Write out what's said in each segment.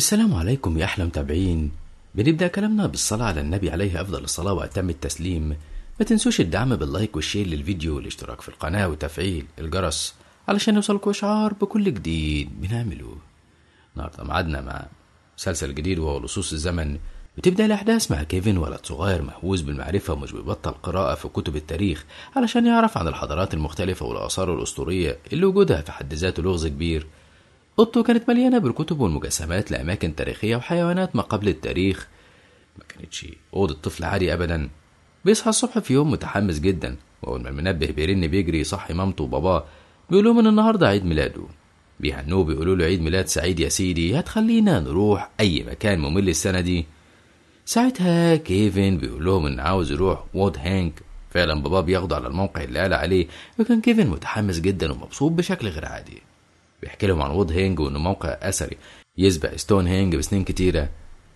السلام عليكم يا أحلى متابعين بنبدأ كلامنا بالصلاة على النبي عليه أفضل الصلاة وأتم التسليم. ما تنسوش الدعم بال like وال share للفيديو والاشتراك في القناة وتفعيل الجرس علشان يوصلكوا إشعار بكل جديد بنعمله. النهاردة معادنا مع مسلسل جديد وهو لصوص الزمن. بتبدأ الأحداث مع كيفن ولد صغير مهووس بالمعرفة ومش بيبطل قراءة في كتب التاريخ علشان يعرف عن الحضارات المختلفة والآثار الأسطورية اللي وجودها في حد ذاته لغز كبير. أوضته كانت مليانة بالكتب والمجسمات لأماكن تاريخية وحيوانات ما قبل التاريخ. ما كانتش أوضة طفل عادي أبدا. بيصحى الصبح في يوم متحمس جدا وأول ما المنبه بيرن بيجري يصحي مامته وباباه بيقول لهم إن النهاردة عيد ميلاده. بيهنوه بيقولوا له عيد ميلاد سعيد يا سيدي هتخلينا نروح أي مكان ممل السنة دي. ساعتها كيفن بيقول لهم إن عاوز يروح Woodhenge. فعلا باباه بياخده على الموقع اللي قال عليه وكان كيفن متحمس جدا ومبسوط بشكل غير عادي. بيحكي لهم عن Woodhenge وإنه موقع أثري. يسبق Stonehenge بسنين كتيرة.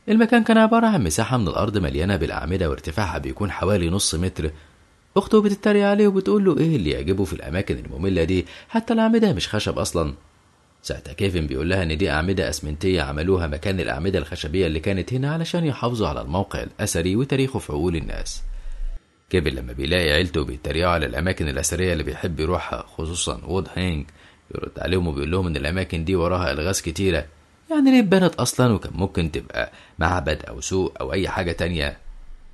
المكان كان عبارة عن مساحة من الأرض مليانة بالأعمدة وارتفاعها بيكون حوالي نص متر. أخته بتتريق عليه وبتقول له إيه اللي يعجبه في الأماكن المملة دي؟ حتى الأعمدة مش خشب أصلا. ساعتها كيفن بيقول لها إن دي أعمدة أسمنتية عملوها مكان الأعمدة الخشبية اللي كانت هنا علشان يحافظوا على الموقع الأثري وتاريخه في عقول الناس. كيفن لما بيلاقي عيلته بيتريقوا على الأماكن الأثرية اللي بيحب يروحها خصوصا وود هانج يرد عليهم وبيقول لهم إن الأماكن دي وراها ألغاز كتيرة. يعني ليه اتبنت أصلا وكان ممكن تبقى معبد أو سوق أو أي حاجة تانية؟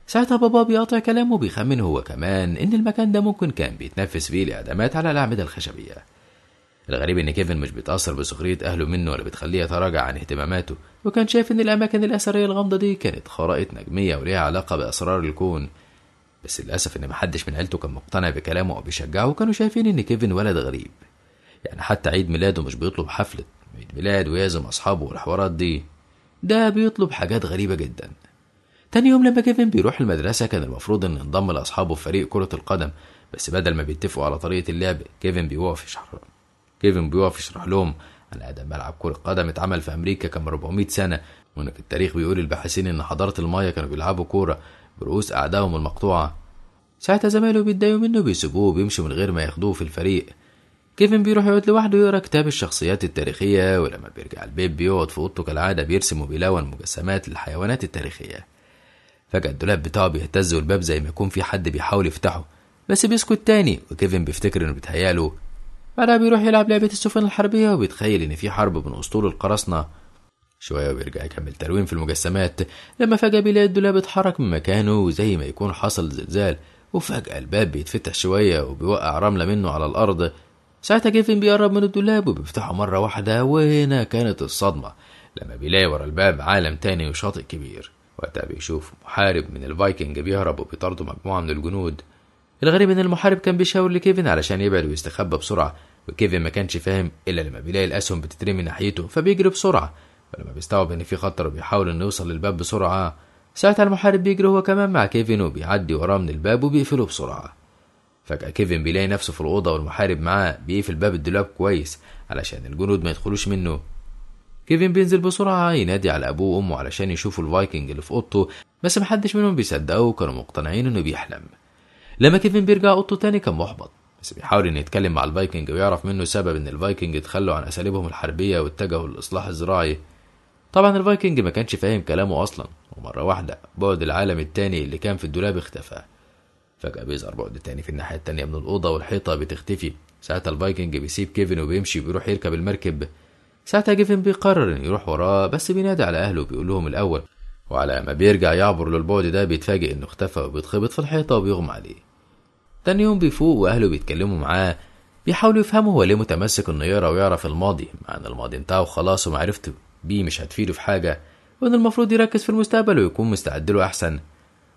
ساعتها بابا بيقاطع كلامه وبيخمن هو كمان إن المكان ده ممكن كان بيتنفذ فيه الاعدامات على الأعمدة الخشبية. الغريب إن كيفن مش بيتأثر بسخرية أهله منه ولا بتخليه يتراجع عن اهتماماته وكان شايف إن الأماكن الأثرية الغامضة دي كانت خرائط نجمية وليها علاقة بأسرار الكون. بس للأسف إن محدش من عيلته كان مقتنع بكلامه أو بيشجعه وكانوا شايفين إن كيفن ولد غريب. يعني حتى عيد ميلاده مش بيطلب حفلة عيد ميلاد ويعزم أصحابه والحوارات دي. ده بيطلب حاجات غريبة جدا. تاني يوم لما كيفن بيروح المدرسة كان المفروض إن ينضم لأصحابه في فريق كرة القدم بس بدل ما بيتفقوا على طريقة اللعب كيفن بيوقف يشرح كيفن بيوقف يشرح لهم عن أقدم ملعب كرة قدم اتعمل في أمريكا كان 400 سنة وإن التاريخ بيقول الباحثين إن حضارة المايا كانوا بيلعبوا كورة برؤوس أعدائهم المقطوعة. ساعتها زمايله بيتضايقوا منه بيسيبوه وبيمشوا من غير ما ياخدوه في الفريق. كيفن بيروح يقعد لوحده يقرأ كتاب الشخصيات التاريخية ولما بيرجع البيت بيقعد في أوضته كالعادة بيرسم وبيلون مجسمات للحيوانات التاريخية. فجأة الدولاب بتاعه بيهتز والباب زي ما يكون في حد بيحاول يفتحه بس بيسكت تاني وكيفن بيفتكر إنه بيتهيأله بعدها بيروح يلعب لعبة السفن الحربية وبيتخيل إن في حرب بين أسطول القراصنة. شوية وبيرجع يكمل تلوين في المجسمات لما فجأة بيلاقي الدولاب اتحرك من مكانه وزي ما يكون حصل زلزال. وفجأة الباب بيتفتح شوية وبيوقع رملة منه على الأرض. ساعتها كيفن بيقرب من الدولاب؟ وبيفتحه مرة واحدة وهنا كانت الصدمة. لما بيلاقي ورا الباب عالم تاني وشاطئ كبير. وقتها بيشوف محارب من الفايكنج بيهرب وبيطارده مجموعة من الجنود. الغريب إن المحارب كان بيشاور لكيفن علشان يبعد ويستخبى بسرعة وكيفن ما كانش فاهم إلا لما بيلاقي الأسهم بتترمي ناحيته فبيجري بسرعة. ولما بيستوعب إن في خطر وبيحاول إنه يوصل للباب بسرعة ساعتها المحارب بيجري هو كمان مع كيفن وبيعدي وراه من الباب وبيقفله بسرعة. فجأة كيفن بيلاقي نفسه في الأوضة والمحارب معاه بيقفل باب الدولاب كويس علشان الجنود ما يدخلوش منه. كيفن بينزل بسرعة ينادي على أبوه وأمه علشان يشوفوا الفايكنج اللي في أوضته بس محدش منهم بيصدقه وكانوا مقتنعين إنه بيحلم. لما كيفن بيرجع أوضته تاني كان محبط بس بيحاول إنه يتكلم مع الفايكنج ويعرف منه سبب إن الفايكنج اتخلوا عن أساليبهم الحربية واتجهوا للإصلاح الزراعي. طبعا الفايكنج ما كانش فاهم كلامه أصلا ومرة واحدة بعد العالم التاني اللي كان في الدولاب اختفى. فجأة بيظهر بعد تاني في الناحية التانية من الأوضة والحيطة بتختفي. ساعتها الفايكنج بيسيب كيفن وبيمشي وبيروح يركب المركب. ساعتها كيفن بيقرر إنه يروح وراه بس بينادي على أهله وبيقول لهم الأول. وعلى ما بيرجع يعبر للبعد ده بيتفاجئ إنه اختفى وبيتخبط في الحيطة وبيغمى عليه. تاني يوم بيفوق وأهله بيتكلموا معاه. بيحاولوا يفهموا هو ليه متمسك إنه يقرا ويعرف الماضي مع إن الماضي بتاعه خلاص ومعرفته بيه مش هتفيده في حاجة وإن المفروض يركز في المستقبل ويكون مستعد له أحسن.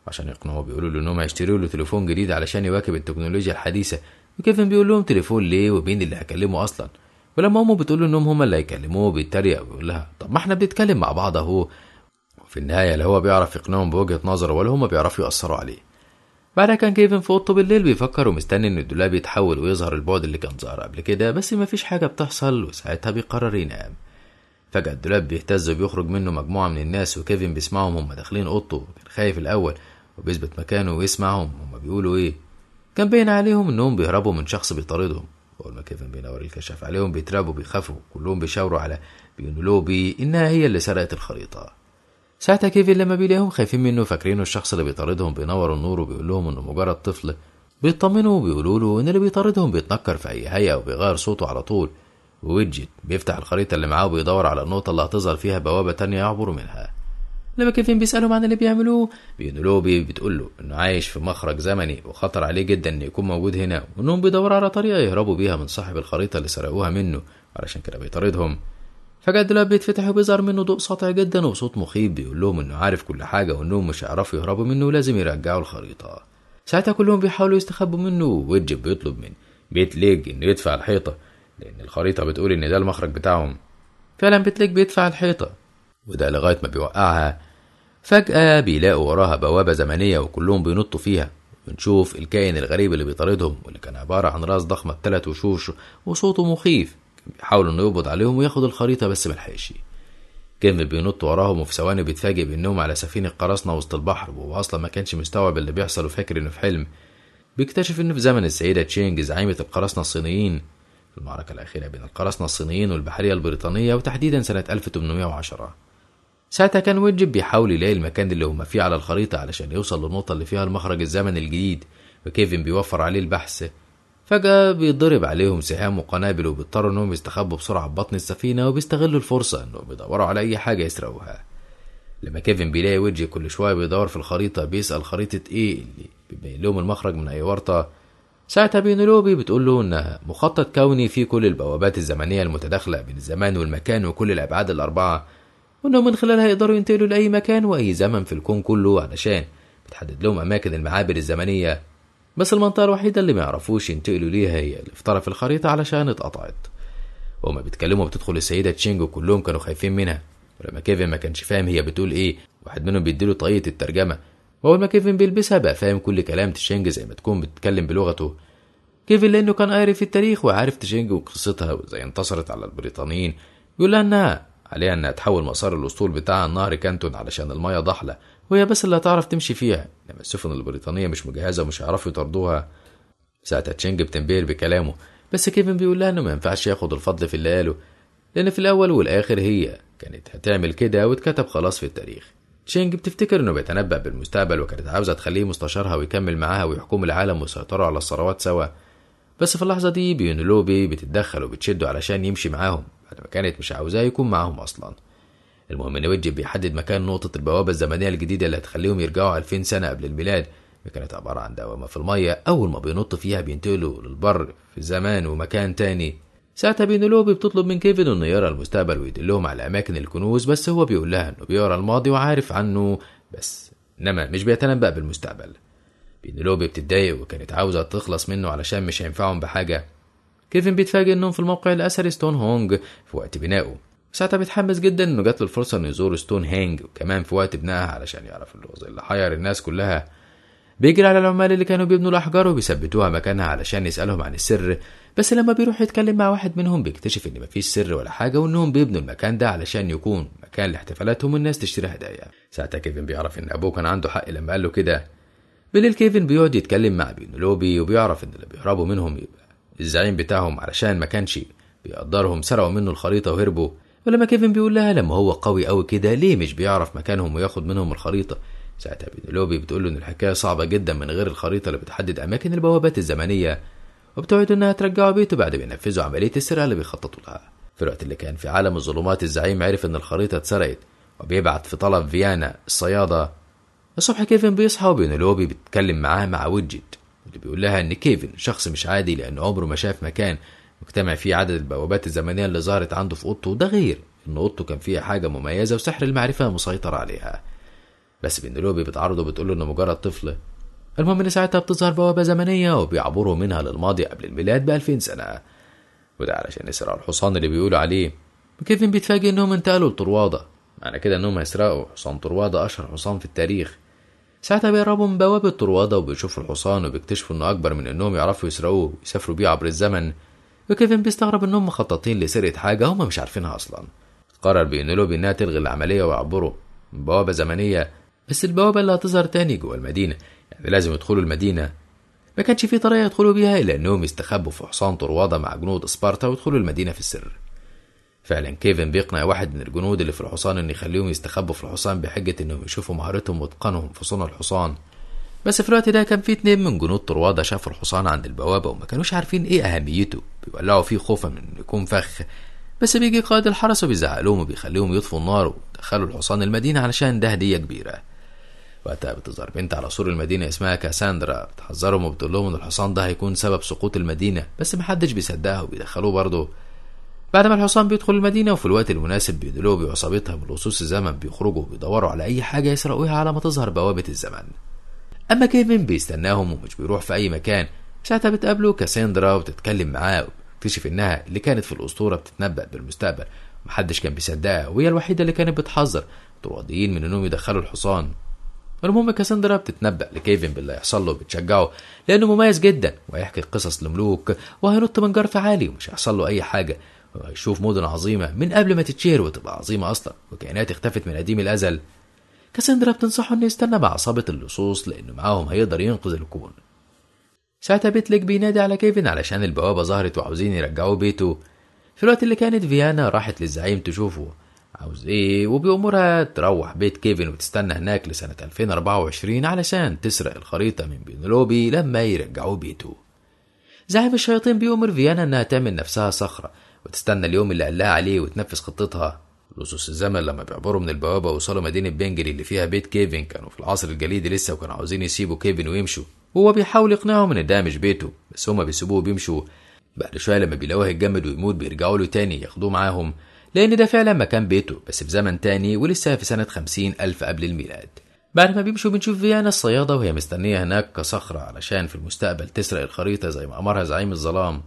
عشان يقنعوه بيقولوا له انهم هيشتروا له تليفون جديد علشان يواكب التكنولوجيا الحديثة. وكيفن بيقول لهم تليفون ليه ومين اللي هكلمه أصلا؟ ولما امه بتقول له إنهم هما اللي هيكلموه بيتريق ويقول لها طب ما إحنا بنتكلم مع بعض أهو. وفي النهاية لا هو بيعرف يقنعهم بوجهة نظره ولا هما بيعرفوا يأثروا عليه. بعدها كان كيفن في أوضته بالليل بيفكر ومستني إن الدولاب يتحول ويظهر البعد اللي كان ظهر قبل كده بس مفيش حاجة بتحصل وساعتها بيقرر ينام. فجأة الدولاب بيهتز وبيخرج منه مجموعة من الناس وكيفن بيسمعهم هم داخلين أوضته. كان خايف الأول وبيثبت مكانه ويسمعهم. هما بيقولوا إيه؟ كان باين عليهم إنهم بيهربوا من شخص بيطاردهم. أول ما كيفن بينور الكشاف عليهم بيترعبوا بيخافوا كلهم بيشاوروا على بينولوبي إنها هي اللي سرقت الخريطة. ساعتها كيفن لما بيلاقيهم خايفين منه فاكرينه الشخص اللي بيطاردهم بينور النور وبيقول لهم إنه مجرد طفل. بيطمنوا وبيقولوا له إن اللي بيطاردهم بيتنكر في أي هيئة وبيغير صوته على طول. وويدجت بيفتح الخريطة اللي معاه وبيدور على النقطة اللي هتظهر فيها بوابة تانية يعبر منها. لما كيفن بيسألهم عن اللي بيعملوه؟ بينولوبي بتقول له إنه عايش في مخرج زمني وخطر عليه جدا إنه يكون موجود هنا وإنهم بيدوروا على طريقة يهربوا بيها من صاحب الخريطة اللي سرقوها منه علشان كده بيطاردهم. فجأة الدولاب بيتفتح وبيظهر منه ضوء ساطع جدا وصوت مخيف بيقول لهم إنه عارف كل حاجة وإنهم مش هيعرفوا يهربوا منه ولازم يرجعوا الخريطة. ساعتها كلهم بيحاولوا يستخبوا منه وويدج بيطلب من بيت ليج إنه يدفع الحيطة لأن الخريطة بتقول إن ده المخرج بتاعهم. فعلا بيت ليج بيدفع الحيطة. وده لغاية ما بيوقعها. فجأة بيلاقوا وراها بوابة زمنية وكلهم بينطوا فيها. ونشوف الكائن الغريب اللي بيطاردهم واللي كان عبارة عن راس ضخمة بثلاث وشوش وصوته مخيف. بيحاول إنه يقبض عليهم وياخد الخريطة بس ملحقش. كيفن بينط وراهم وفي ثواني بيتفاجئ بإنهم على سفينة قراصنة وسط البحر وهو أصلا ما كانش مستوعب اللي بيحصل وفاكر إنه في حلم. بيكتشف إنه في زمن السيدة تشينج زعيمة القراصنة الصينيين. في المعركة الأخيرة بين القراصنة الصينيين والبحرية البريطانية وتحديدا سنة 1810 ساعتها كان ويدجب بيحاول يلاقي المكان اللي هما فيه على الخريطة علشان يوصل للنقطة اللي فيها المخرج الزمني الجديد وكيفن بيوفر عليه البحث. فجأة بيتضرب عليهم سهام وقنابل وبيضطروا إنهم يستخبوا بسرعة ببطن السفينة وبيستغلوا الفرصة إنهم بيدوروا على أي حاجة يسرقوها. لما كيفن بيلاقي ويدجي كل شوية بيدور في الخريطة بيسأل خريطة إيه اللي بيبين لهم المخرج من أي ورطة. ساعتها بينولوبي بتقول له إنها مخطط كوني فيه كل البوابات الزمنية المتداخلة بين الزمان والمكان وكل الأبعاد الأربعة. وإنه من خلالها يقدروا ينتقلوا لأي مكان وأي زمن في الكون كله علشان بتحدد لهم أماكن المعابر الزمنية. بس المنطقة الوحيدة اللي ما يعرفوش ينتقلوا ليها هي اللي في طرف الخريطة علشان اتقطعت. وهما بيتكلموا بتدخل السيدة تشينج وكلهم كانوا خايفين منها. ولما كيفن ما كانش فاهم هي بتقول إيه واحد منهم بيديله طاقية الترجمة. وأول ما كيفن بيلبسها بقى فاهم كل كلام تشينج زي ما تكون بتتكلم بلغته. كيفن لأنه كان قاري في التاريخ وعارف تشينج وقصتها وإزاي انتصرت على البريطانيين. بيقول لها إنها عليها إنها تحول مسار الأسطول بتاعها لنهر كانتون علشان المية ضحلة. وهي بس اللي هتعرف تمشي فيها. إنما السفن البريطانية مش مجهزة ومش هيعرفوا يطاردوها ساعتها تشينج بتنبهر بكلامه. بس كيفن بيقول لها إنه ما ينفعش ياخد الفضل في اللي قاله لأن في الأول والآخر هي كانت هتعمل كده واتكتب خلاص في التاريخ. تشينج بتفتكر إنه بيتنبأ بالمستقبل وكانت عاوزة تخليه مستشارها ويكمل معاها ويحكموا العالم ويسيطروا على الثروات سوا. بس في اللحظة دي بينولوبي بتتدخل وبتشده علشان يمشي معاهم. ما كانت مش عاوزاه يكون معاهم أصلا. المهم ان ويدجي بيحدد مكان نقطة البوابة الزمنية الجديدة اللي هتخليهم يرجعوا 2000 سنة قبل الميلاد. كانت عبارة عن دوامة في المية أول ما بينطوا فيها بينتقلوا للبر في زمان ومكان تاني. ساعتها بينولوبي بتطلب من كيفن إنه يقرأ المستقبل ويدلهم على أماكن الكنوز بس هو بيقول لها إنه بيقرأ الماضي وعارف عنه بس إنما مش بيتنبأ بالمستقبل. بينولوبي بتتضايق وكانت عاوزة تخلص منه علشان مش هينفعهم بحاجة. كيفن بيتفاجئ إنهم في الموقع الأثري ستون هونج في وقت بنائه؟ ساعتها بيتحمس جدا إنه جات له الفرصة إنه يزور ستون هانج وكمان في وقت بنائها علشان يعرف اللغز اللي حير الناس كلها. بيجري على العمال اللي كانوا بيبنوا الأحجار وبيثبتوها مكانها علشان يسألهم عن السر بس لما بيروح يتكلم مع واحد منهم بيكتشف إن مفيش سر ولا حاجة وإنهم بيبنوا المكان ده علشان يكون مكان لاحتفالاتهم والناس تشتري هدايا. ساعتها كيفن بيعرف إن أبوه كان عنده حق لما قال له كده. بالليل كيفن بيقعد يتكلم مع بينولوبي وبيعرف إن اللي بيهربوا منهم يبقى الزعيم بتاعهم علشان ما كانش بيقدرهم سرقوا منه الخريطة وهربوا. ولما كيفن بيقول لها لما هو قوي قوي كده ليه مش بيعرف مكانهم وياخد منهم الخريطة؟ ساعتها بينولوبي بتقول له إن الحكاية صعبة جدا من غير الخريطة اللي بتحدد أماكن البوابات الزمنية وبتوعد إنها ترجعه بيته بعد ما ينفذوا عملية السرقة اللي بيخططوا لها. في الوقت اللي كان في عالم الظلمات الزعيم عرف إن الخريطة اتسرقت وبيبعت في طلب فيانا الصيادة. الصبح كيفن بيصحى وبينولوبي بيتكلم معاه مع ويدجت اللي بيقول لها إن كيفن شخص مش عادي لأن عمره ما شاف مكان مجتمع فيه عدد البوابات الزمنية اللي ظهرت عنده في أوضته وده غير إن أوضته كان فيها حاجة مميزة وسحر المعرفة مسيطر عليها. بس بنلوبي بتعرضه وبتقول له إنه مجرد طفل. المهم إن ساعتها بتظهر بوابة زمنية وبيعبروا منها للماضي قبل الميلاد ب 2000 سنة. وده علشان يسرقوا الحصان اللي بيقولوا عليه. كيفن بيتفاجئ إنهم انتقلوا لطروادة معنى كده إنهم هيسرقوا حصان طروادة أشهر حصان في التاريخ. ساعتها بيقربوا من بوابة طروادة وبيشوفوا الحصان وبيكتشفوا إنه أكبر من إنهم يعرفوا يسرقوه ويسافروا بيه عبر الزمن. وكيفن بيستغرب إنهم مخططين لسرقة حاجة هم مش عارفينها أصلا. قرر بينولوبي انها تلغي العملية ويعبروا من بوابة زمنية. بس البوابة اللي هتظهر تاني جوه المدينة يعني لازم يدخلوا المدينة. ما كانش في طريقة يدخلوا بيها إلا إنهم يستخبوا في حصان طروادة مع جنود سبارتا ويدخلوا المدينة في السر. فعلا كيفن بيقنع واحد من الجنود اللي في الحصان إن يخليهم يستخبوا في الحصان بحجة إنهم يشوفوا مهارتهم واتقانهم في صنع الحصان. بس في الوقت ده كان في اتنين من جنود طروادة شافوا الحصان عند البوابة وما كانوش عارفين إيه أهميته. بيولعوا فيه خوفا من إنه يكون فخ. بس بيجي قائد الحرس وبيزعق لهم وبيخليهم يطفوا النار ودخلوا الحصان المدينة علشان ده هدية كبيرة. وقتها بتظهر بنت على سور المدينة اسمها كاساندرا. بتحذرهم وبتقول لهم إن الحصان ده هيكون سبب سقوط المدينة. بس محدش بيصدقها وبيدخلوه برضه. بعد ما الحصان بيدخل المدينة وفي الوقت المناسب بيدلوه بعصابتها من لصوص الزمن بيخرجوا وبيدوروا على أي حاجة يسرقوها على ما تظهر بوابة الزمن. أما كيفن بيستناهم ومش بيروح في أي مكان. ساعتها بتقابله كاساندرا وتتكلم معاه. وتكتشف إنها اللي كانت في الأسطورة بتتنبأ بالمستقبل. محدش كان بيصدقها وهي الوحيدة اللي كانت بتحذر. الطراديين من إنهم يدخلوا الحصان. المهم كاساندرا بتتنبأ لكيفن باللي هيحصل له وبتشجعه لأنه مميز جدا وهيحكي قصص لملوك وهينط من جرف عالي ومش هيحصل له أي حاجة. وهيشوف مدن عظيمة من قبل ما تتشهر وتبقى عظيمة أصلا وكائنات اختفت من قديم الأزل. كاساندرا بتنصحه إنه يستنى مع عصابة اللصوص لأنه معاهم هيقدر ينقذ الكون. ساعتها بيتليك بينادي على كيفن علشان البوابة ظهرت وعاوزين يرجعوه بيته. في الوقت اللي كانت فيانا راحت للزعيم تشوفه. عاوز إيه؟ وبيأمرها تروح بيت كيفن وتستنى هناك لسنة 2024 علشان تسرق الخريطة من بينلوبي لما يرجعوه بيته. زعيم الشياطين بيأمر فيانا إنها تعمل نفسها صخرة. وتستنى اليوم اللي قال لها عليه وتنفذ خطتها. لصوص الزمن لما بيعبروا من البوابة وصلوا مدينة بنجلي اللي فيها بيت كيفن كانوا في العصر الجليدي لسه وكانوا عاوزين يسيبوا كيفن ويمشوا. وهو بيحاول يقنعهم إن ده مش بيته بس هما بيسيبوه وبيمشوا. بعد شوية لما بيلاقوه هيتجمد ويموت بيرجعوا له تاني ياخدوه معاهم لأن ده فعلا مكان بيته بس في زمن تاني ولسه في سنة خمسين ألف قبل الميلاد. بعد ما بيمشوا بنشوف فيانا الصيادة وهي مستنية هناك كصخرة علشان في المستقبل تسرق الخريطة زي ما أمرها زعيم الظلام.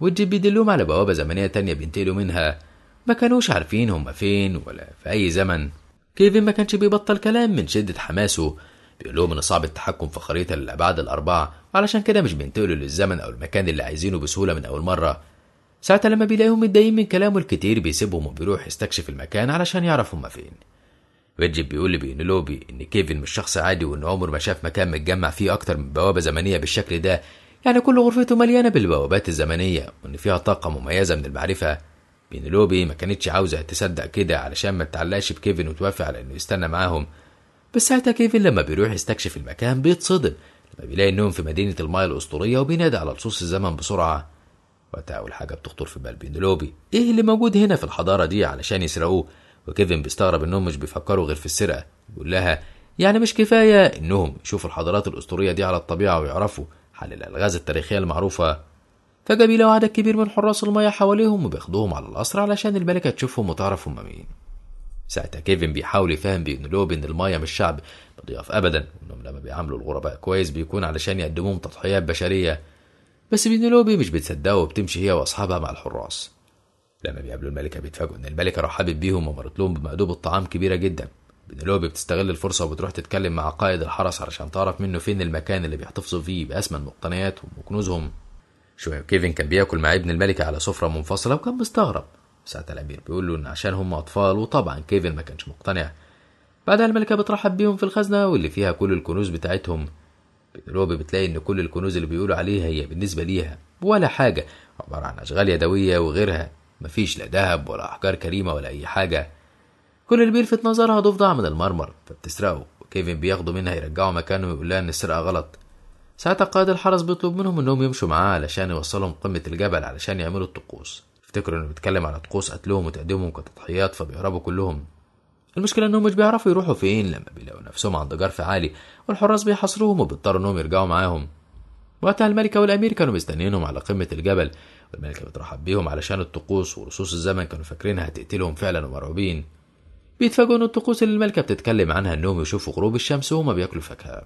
والجيب بيدلهم على بوابة زمنية تانية بينتقلوا منها. ما كانوش عارفين هما فين ولا في أي زمن. كيفن ما كانش بيبطل كلام من شدة حماسه. بيقول لهم إن صعب التحكم في خريطة الأبعاد الأربعة علشان كده مش بينتقلوا للزمن أو المكان اللي عايزينه بسهولة من أول مرة. ساعتها لما بيلاقيهم متضايقين من كلامه الكتير بيسيبهم وبيروح يستكشف المكان علشان يعرف هما فين. ريدجيب بيقول لبينلوبي إن كيفن مش شخص عادي وإن عمره ما شاف مكان متجمع فيه أكتر من بوابة زمنية بالشكل ده. يعني كل غرفته مليانة بالبوابات الزمنية وإن فيها طاقة مميزة من المعرفة. بينلوبي ما كانتش عاوزة تصدق كده علشان ما تتعلقش بكيفن وتوافق على إنه يستنى معاهم. بس ساعتها كيفن لما بيروح يستكشف المكان بيتصدم لما بيلاقي إنهم في مدينة المايه الأسطورية وبينادي على لصوص الزمن بسرعة. وقتها أول حاجة بتخطر في بال بينلوبي إيه اللي موجود هنا في الحضارة دي علشان يسرقوه؟ وكيفن بيستغرب إنهم مش بيفكروا غير في السرقة. بيقول لها يعني مش كفاية إنهم يشوفوا الحضارات الأسطورية دي على الطبيعة ويعرفوا. حل الألغاز التاريخية المعروفة. فجأة بيلاقوا عدد كبير من حراس المياه حواليهم وبياخدوهم على القصر علشان الملكة تشوفهم وتعرف هم مين. ساعتها كيفن بيحاول يفهم بينلوبي إن المياه مش شعب مضياف أبدا وإنهم لما بيعاملوا الغرباء كويس بيكون علشان يقدموهم تضحيات بشرية. بس بينلوبي مش بتصدقه وبتمشي هي وأصحابها مع الحراس. لما بيقابلوا الملكة بيتفاجئوا إن الملكة رحبت بيهم ومرت لهم بمأدوب الطعام كبيرة جدا. بنلوبي بتستغل الفرصة وبتروح تتكلم مع قائد الحرس علشان تعرف منه فين المكان اللي بيحتفظوا فيه بأسمى مقتنياتهم وكنوزهم شوية كيفن كان بياكل مع ابن الملكة على سفرة منفصلة وكان مستغرب. ساعة الأمير بيقول له إن عشان هم أطفال وطبعا كيفن ما كانش مقتنع. بعدها الملكة بترحب بيهم في الخزنة واللي فيها كل الكنوز بتاعتهم. بنلوبي بتلاقي إن كل الكنوز اللي بيقولوا عليها هي بالنسبة ليها ولا حاجة. عبارة عن أشغال يدوية وغيرها. مفيش لا ذهب ولا أحجار كريمة ولا أي حاجة. كل اللي بيلفت نظرها ضفدع من المرمر. فبتسرقه وكيفن بياخده منها يرجعه مكانه ويقول لها إن السرقة غلط. ساعتها قائد الحرس بيطلب منهم إنهم يمشوا معاه علشان يوصلهم قمة الجبل علشان يعملوا الطقوس. افتكروا إنه بيتكلم على طقوس قتلهم وتقديمهم كتضحيات فبيهربوا كلهم. المشكلة إنهم مش بيعرفوا يروحوا فين لما بيلاقوا نفسهم عند جرف عالي والحراس بيحاصروهم وبيضطروا إنهم يرجعوا معاهم. وقتها الملكة والأمير كانوا مستنيينهم على قمة الجبل والملكة بترحب بيهم علشان الطقوس ورصوص الزمن كانوا فاكرينها هتقتلهم فعلا ومرعوبين. بيتفاجئوا إن الطقوس اللي الملكة بتتكلم عنها إنهم يشوفوا غروب الشمس وهما بياكلوا فاكهة.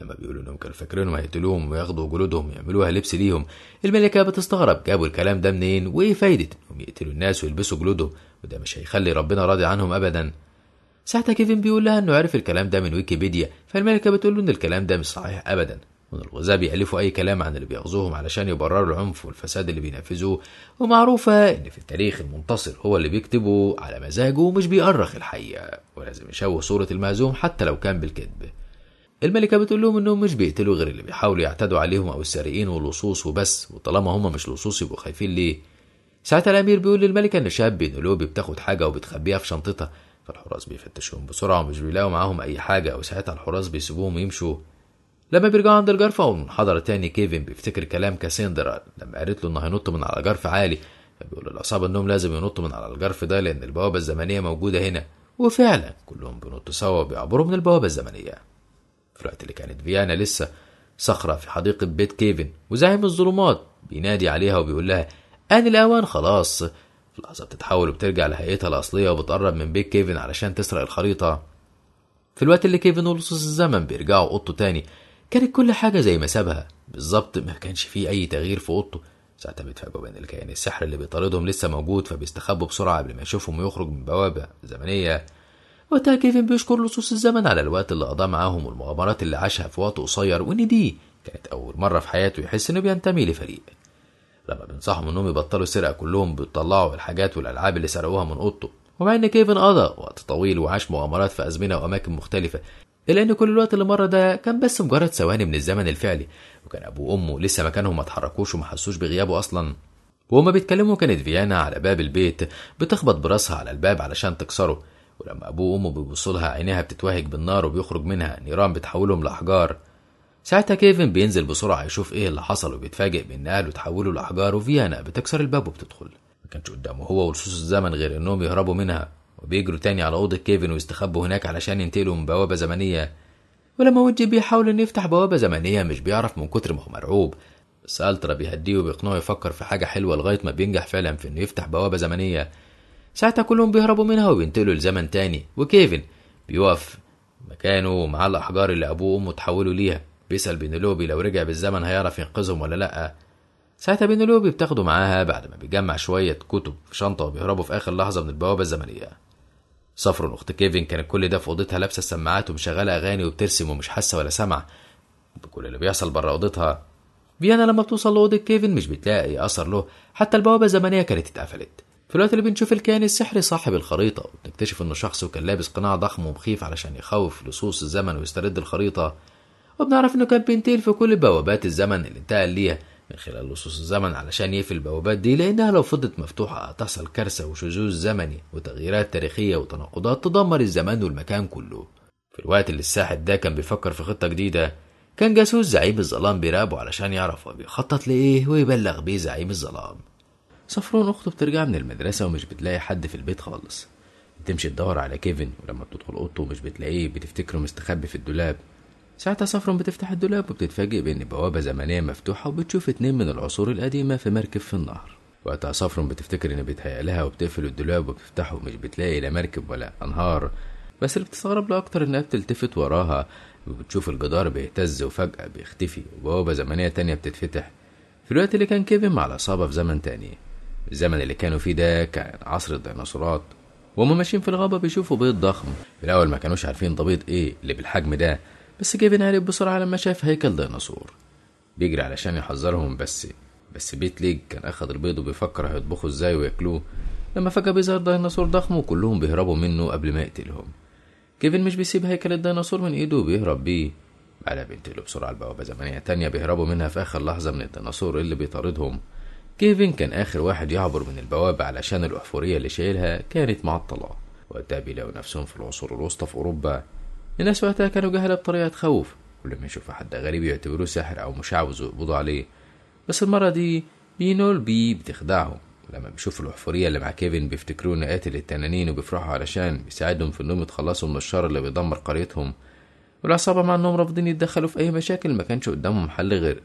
لما بيقولوا إنهم كانوا فاكرينهم هيقتلوهم وياخدوا جلودهم ويعملوها لبس ليهم الملكة بتستغرب جابوا الكلام ده منين؟ وإيه فايدة إنهم يقتلوا الناس ويلبسوا جلودهم وده مش هيخلي ربنا راضي عنهم أبدا. ساعتها كيفن بيقول لها إنه عرف الكلام ده من ويكيبيديا فالملكة بتقول له إن الكلام ده مش صحيح أبدا. وإن الغزاة بيألفوا أي كلام عن اللي بيغزوهم علشان يبرروا العنف والفساد اللي بينفذوه. ومعروفة إن في التاريخ المنتصر هو اللي بيكتبه على مزاجه ومش بيأرخ الحقيقة ولازم يشوه صورة المهزوم حتى لو كان بالكذب. الملكة بتقول لهم إنهم مش بيقتلوا غير اللي بيحاولوا يعتدوا عليهم أو السارقين واللصوص وبس وطالما هم مش لصوص يبقوا خايفين ليه؟ ساعتها الأمير بيقول للملكة إن شاب بينولوبي بتاخد حاجة وبتخبيها في شنطتها. فالحراس بيفتشوهم بسرعة ومش بيلاقوا معاهم أي حاجة وساعتها الحراس بيسيبوهم يمشوا لما بيرجعوا عند الجرفة ومنحدر تاني كيفن بيفتكر كلام كاسيندرا لما قالت له إنه هينط من على جرف عالي. فبيقول للعصابة إنهم لازم ينطوا من على الجرف ده لأن البوابة الزمنية موجودة هنا. وفعلا كلهم بينطوا سوا وبيعبروا من البوابة الزمنية. في الوقت اللي كانت فيانا لسه صخرة في حديقة بيت كيفن وزعيم الظلمات بينادي عليها وبيقول لها آن الأوان خلاص. في لحظة بتتحول وبترجع لهيئتها الأصلية وبتقرب من بيت كيفن علشان تسرق الخريطة. في الوقت اللي كيفن ولصوص الزمن بيرجعوا أوضته تاني كانت كل حاجة زي ما سابها بالظبط ما كانش فيه أي تغيير في أوضته. ساعتها بيتفاجئوا بأن الكائن السحر اللي بيطاردهم لسه موجود فبيستخبوا بسرعة قبل ما يشوفهم ويخرج من بوابة زمنية. وقتها كيفن بيشكر لصوص الزمن على الوقت اللي قضاه معاهم والمغامرات اللي عاشها في وقت قصير وإن دي كانت أول مرة في حياته يحس إنه بينتمي لفريق. لما بينصحهم إنهم يبطلوا سرقة كلهم بيطلعوا الحاجات والألعاب اللي سرقوها من أوضته. ومع إن كيفن قضى وقت طويل وعاش مغامرات في أزمنة وأماكن مختلفة إلا إن كل الوقت اللي مر ده كان بس مجرد ثواني من الزمن الفعلي وكان أبوه وأمه لسه مكانهم ما اتحركوش وما حسوش بغيابه أصلا. وهما بيتكلموا كانت فيانا على باب البيت بتخبط براسها على الباب علشان تكسره ولما أبوه وأمه بيبصوا لها عينيها بتتوهج بالنار وبيخرج منها نيران بتحولهم لأحجار. ساعتها كيفن بينزل بسرعة يشوف إيه اللي حصل وبيتفاجئ بإن أهله اتحولوا لأحجار وفيانا بتكسر الباب وبتدخل. ما كانش قدامه هو ولصوص الزمن غير إنهم يهربوا منها. وبيجروا تاني على أوضة كيفن ويستخبوا هناك علشان ينتقلوا من بوابة زمنية. ولما وجي بيحاول إنه يفتح بوابة زمنية مش بيعرف من كتر ما هو مرعوب. بس ألترا بيهديه وبيقنعه يفكر في حاجة حلوة لغاية ما بينجح فعلا في إنه يفتح بوابة زمنية. ساعتها كلهم بيهربوا منها وبينتقلوا لزمن تاني. وكيفن بيقف مكانه ومعاه الأحجار اللي أبوه وأمه تحولوا ليها. بيسأل بينولوبي لو رجع بالزمن هيعرف ينقذهم ولا لأ. ساعتها بينولوبي بتاخده معاها بعد ما بيجمع شوية كتب في شنطة وبيهربوا في آخر لحظة من البوابة الزمنية. صفرن أخت كيفن كانت كل ده في أوضتها لابسة السماعات ومشغلة أغاني وبترسم ومش حاسة ولا سامعة. بكل اللي بيحصل بره أوضتها. فيانا لما بتوصل لأوضة كيفن مش بتلاقي أي أثر له حتى البوابة الزمنية كانت اتقفلت. في الوقت اللي بنشوف الكائن السحري صاحب الخريطة وبنكتشف إنه شخص وكان لابس قناع ضخم ومخيف علشان يخوف لصوص الزمن ويسترد الخريطة. وبنعرف إنه كان بينتقل في كل بوابات الزمن اللي انتقل ليها. من خلال لصوص الزمن علشان يقفل البوابات دي لأنها لو فضلت مفتوحة هتحصل كارثة وشذوذ زمني وتغييرات تاريخية وتناقضات تدمر الزمان والمكان كله. في الوقت اللي الساحر ده كان بيفكر في خطة جديدة كان جاسوس زعيم الظلام بيراقبه علشان يعرف هو بيخطط لإيه ويبلغ بيه زعيم الظلام. صفرون أخته بترجع من المدرسة ومش بتلاقي حد في البيت خالص. بتمشي تدور على كيفن ولما بتدخل أوضته ومش بتلاقيه بتفتكره مستخبي في الدولاب. ساعتها صفرون بتفتح الدولاب وبتتفاجئ بإن بوابة زمنية مفتوحة وبتشوف اتنين من العصور القديمة في مركب في النهر. وقتها صفرون بتفتكر إن بيتهيأ لها وبتقفل الدولاب وبتفتحه ومش بتلاقي لا مركب ولا أنهار. بس اللي بتستغرب له أكتر إنها بتلتفت وراها وبتشوف الجدار بيهتز وفجأة بيختفي وبوابة زمنية تانية بتتفتح. في الوقت اللي كان كيفن مع العصابة في زمن تاني. الزمن اللي كانوا فيه ده كان عصر الديناصورات. وهم ماشيين في الغابة بيشوفوا بيض ضخم. في الأول ما كانوش عارفين ده إيه اللي بالحجم ده. بس كيفن عرف بسرعة لما شاف. هيكل ديناصور. بيجري علشان يحذرهم بس بس بيت ليج كان أخد البيض وبيفكر هيطبخوا إزاي وياكلوه. لما فجأة بيظهر ديناصور ضخم وكلهم بيهربوا منه قبل ما يقتلهم. كيفن مش بيسيب هيكل الديناصور من إيده وبيهرب بيه. بعدها بينتقلوا بسرعة لبوابة زمنية تانية بيهربوا منها في آخر لحظة من الديناصور اللي بيطاردهم. كيفن كان آخر واحد يعبر من البوابة علشان الأحفورية اللي شايلها كانت معطلة. وقتها بيلاقوا نفسهم في العصور الوسطى في أوروبا. الناس وقتها كانوا جهلة بطريقة تخوف. كل ما يشوفوا حد غريب يعتبروه ساحر أو مشعوذ ويقبضوا عليه بس المرة دي بينول بي بتخدعهم. لما بيشوفوا الأحفورية اللي مع كيفن بيفتكروه إنه قاتل التنانين وبيفرحوا علشان بيساعدهم في إنهم يتخلصوا من الشر اللي بيدمر قريتهم. والعصابة مع إنهم رافضين يتدخلوا في أي مشاكل ما كانش قدامهم حل غير